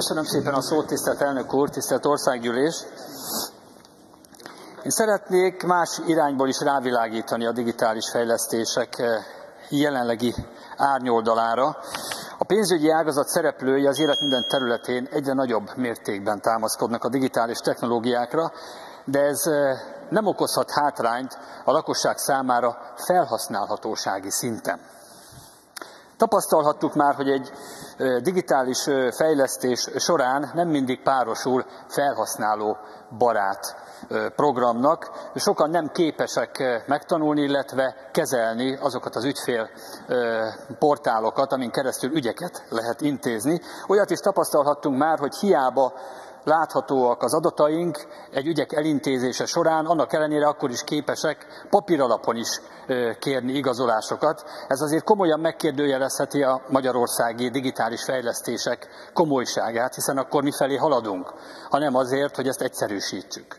Köszönöm szépen a szót, tisztelt elnök úr, tisztelt országgyűlés. Én szeretnék más irányból is rávilágítani a digitális fejlesztések eh, jelenlegi árnyoldalára. A pénzügyi ágazat szereplői az élet minden területén egyre nagyobb mértékben támaszkodnak a digitális technológiákra, de ez eh, nem okozhat hátrányt a lakosság számára felhasználhatósági szinten. Tapasztalhattuk már, hogy egy digitális fejlesztés során nem mindig párosul felhasználó barát programnak. Sokan nem képesek megtanulni, illetve kezelni azokat az ügyfél portálokat, amin keresztül ügyeket lehet intézni. Olyat is tapasztalhattunk már, hogy hiába láthatóak az adataink egy ügyek elintézése során, annak ellenére akkor is képesek papíralapon is kérni igazolásokat. Ez azért komolyan megkérdőjelezheti a magyarországi digitális fejlesztések komolyságát, hiszen akkor mifelé haladunk, hanem azért, hogy ezt egyszerűsítsük.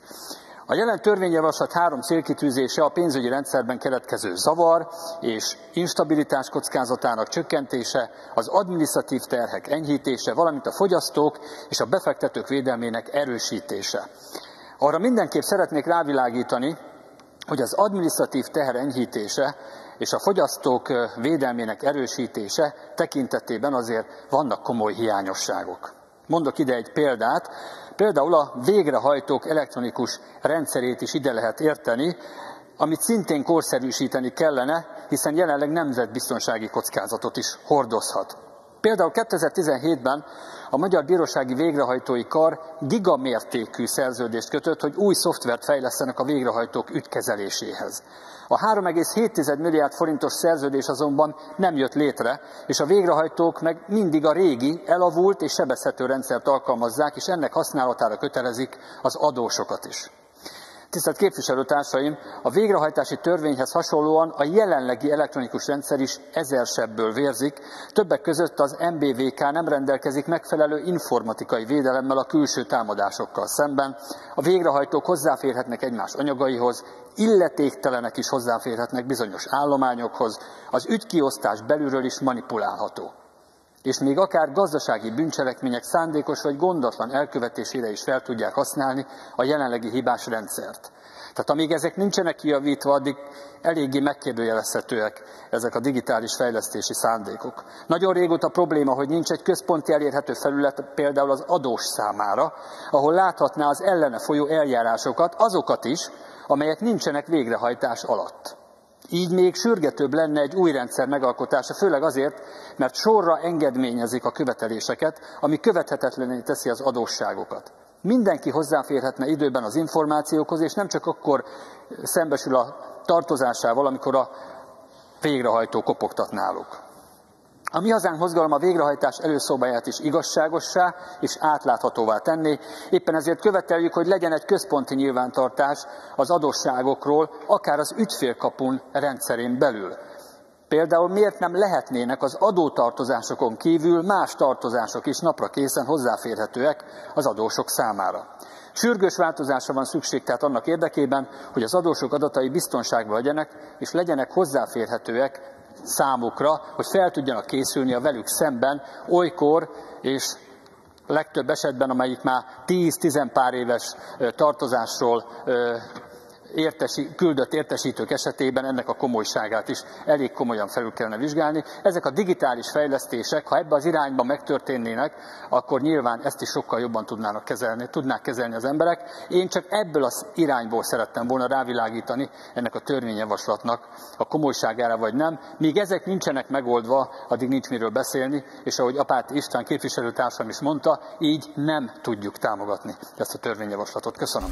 A jelen törvényjavaslat három célkitűzése a pénzügyi rendszerben keletkező zavar és instabilitás kockázatának csökkentése, az adminisztratív terhek enyhítése, valamint a fogyasztók és a befektetők védelmének erősítése. Arra mindenképp szeretnék rávilágítani, hogy az adminisztratív teher enyhítése és a fogyasztók védelmének erősítése tekintetében azért vannak komoly hiányosságok. Mondok ide egy példát. Például a végrehajtók elektronikus rendszerét is ide lehet érteni, amit szintén korszerűsíteni kellene, hiszen jelenleg nemzetbiztonsági kockázatot is hordozhat. Például 2017-ben a Magyar Bírósági Végrehajtói Kar gigamértékű szerződést kötött, hogy új szoftvert fejlesztenek a végrehajtók ügykezeléséhez. A 3,7 milliárd forintos szerződés azonban nem jött létre, és a végrehajtók meg mindig a régi, elavult és sebezhető rendszert alkalmazzák, és ennek használatára kötelezik az adósokat is. Tisztelt képviselőtársaim, a végrehajtási törvényhez hasonlóan a jelenlegi elektronikus rendszer is ezersebből vérzik, többek között az MBVK nem rendelkezik megfelelő informatikai védelemmel a külső támadásokkal szemben, a végrehajtók hozzáférhetnek egymás anyagaihoz, illetéktelenek is hozzáférhetnek bizonyos állományokhoz, az ügykiosztás belülről is manipulálható és még akár gazdasági bűncselekmények szándékos vagy gondatlan elkövetésére is fel tudják használni a jelenlegi hibás rendszert. Tehát amíg ezek nincsenek kijavítva, addig eléggé megkérdőjelezhetőek ezek a digitális fejlesztési szándékok. Nagyon régóta probléma, hogy nincs egy központi elérhető felület például az adós számára, ahol láthatná az ellene folyó eljárásokat, azokat is, amelyek nincsenek végrehajtás alatt. Így még sürgetőbb lenne egy új rendszer megalkotása, főleg azért, mert sorra engedményezik a követeléseket, ami követhetetlené teszi az adósságokat. Mindenki hozzáférhetne időben az információkhoz, és nem csak akkor szembesül a tartozásával, amikor a végrehajtó kopogtat náluk. A mi hazánk mozgalom a végrehajtás előszobáját is igazságossá és átláthatóvá tenni, éppen ezért követeljük, hogy legyen egy központi nyilvántartás az adósságokról, akár az ügyfélkapun rendszerén belül. Például miért nem lehetnének az adótartozásokon kívül más tartozások is napra készen hozzáférhetőek az adósok számára. Sürgős változásra van szükség tehát annak érdekében, hogy az adósok adatai biztonságban legyenek, és legyenek hozzáférhetőek számukra, hogy fel tudjanak készülni a velük szemben olykor, és legtöbb esetben, amelyik már 10-10 pár éves tartozásról értesi, küldött értesítők esetében ennek a komolyságát is elég komolyan felül kellene vizsgálni. Ezek a digitális fejlesztések, ha ebbe az irányba megtörténnének, akkor nyilván ezt is sokkal jobban tudnának kezelni, tudnák kezelni az emberek. Én csak ebből az irányból szerettem volna rávilágítani ennek a törvényjavaslatnak a komolyságára vagy nem. Míg ezek nincsenek megoldva, addig nincs miről beszélni, és ahogy Apát István képviselőtársam is mondta, így nem tudjuk támogatni ezt a törvényjavaslatot. Köszönöm.